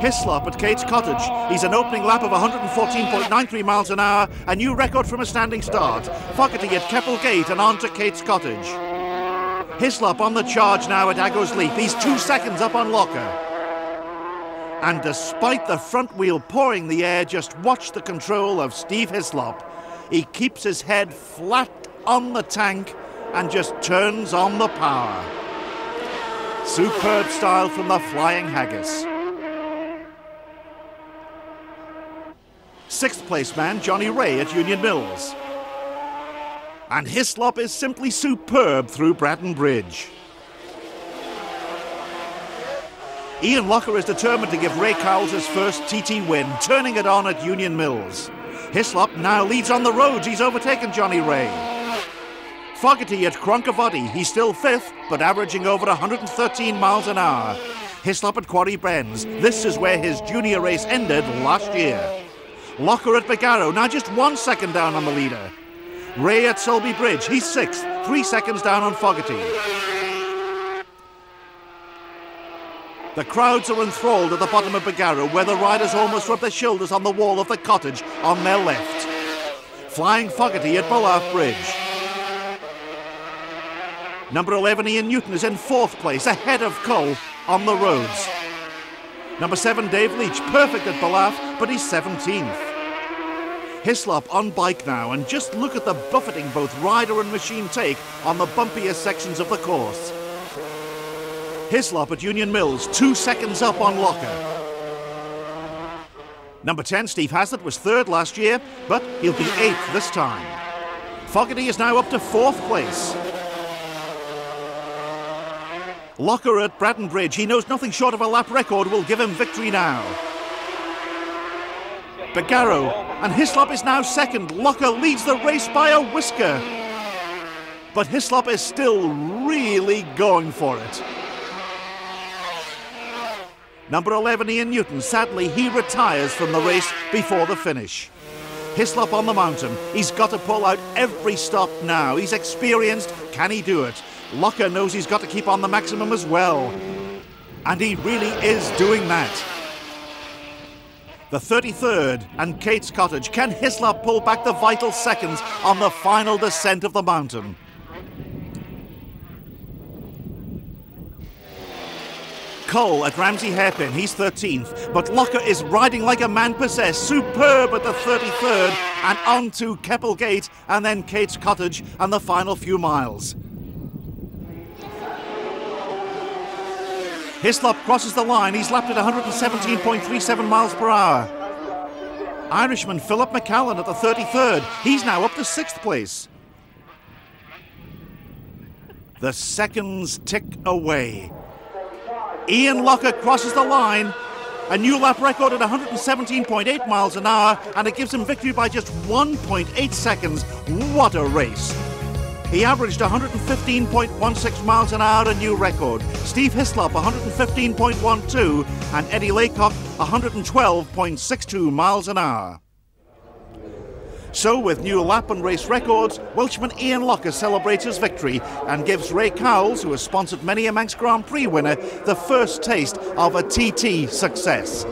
Hislop at Kate's Cottage. He's an opening lap of 114.93 miles an hour, a new record from a standing start. Fogarty at Keppel Gate and on to Kate's Cottage. Hislop on the charge now at Ago's Leap. He's two seconds up on Lougher. And despite the front wheel pouring the air, just watch the control of Steve Hislop. He keeps his head flat on the tank and just turns on the power. Superb style from the Flying Haggis. Sixth place man Johnny Rae at Union Mills. And Hislop is simply superb through Braddan Bridge. Ian Lougher is determined to give Ray Cowles his first TT win, turning it on at Union Mills. Hislop now leads on the roads. He's overtaken Johnny Rae. Fogarty at Cronk-y-Voddy. He's still fifth, but averaging over 113 miles an hour. Hislop at Quarry Bends. This is where his junior race ended last year. Lougher at Barregarrow, now just one second down on the leader. Rae at Sulby Bridge, he's sixth, three seconds down on Fogarty. The crowds are enthralled at the bottom of Barregarrow, where the riders almost rub their shoulders on the wall of the cottage on their left. Flying Fogarty at Ballaugh Bridge. Number 11, Ian Newton, is in fourth place, ahead of Cole on the roads. Number 7, Dave Leach, perfect at Ballaugh, but he's 17th. Hislop on bike now, and just look at the buffeting both rider and machine take on the bumpiest sections of the course. Hislop at Union Mills, two seconds up on Lougher. Number 10, Steve Haslett, was third last year, but he'll be eighth this time. Fogarty is now up to fourth place. Lougher at Braddan Bridge. He knows nothing short of a lap record will give him victory now. Barregarrow, and Hislop is now second. Lougher leads the race by a whisker. But Hislop is still really going for it. Number 11, Ian Newton. Sadly, he retires from the race before the finish. Hislop on the mountain. He's got to pull out every stop now. He's experienced. Can he do it? Lougher knows he's got to keep on the maximum as well. And he really is doing that. The 33rd and Kate's Cottage. Can Hislop pull back the vital seconds on the final descent of the mountain? Cole at Ramsey Hairpin, he's 13th, but Lougher is riding like a man possessed, superb at the 33rd, and on to Keppel Gate, and then Kate's Cottage, and the final few miles. Hislop crosses the line, he's lapped at 117.37 miles per hour. Irishman Phillip McCallen at the 33rd, he's now up to 6th place. The seconds tick away. Ian Lougher crosses the line. A new lap record at 117.8 miles an hour, and it gives him victory by just 1.8 seconds. What a race! He averaged 115.16 miles an hour, a new record. Steve Hislop 115.12, and Eddie Laycock 112.62 miles an hour. So, with new lap and race records, Welshman Ian Lougher celebrates his victory and gives Ray Cowles, who has sponsored many a Manx Grand Prix winner, the first taste of a TT success.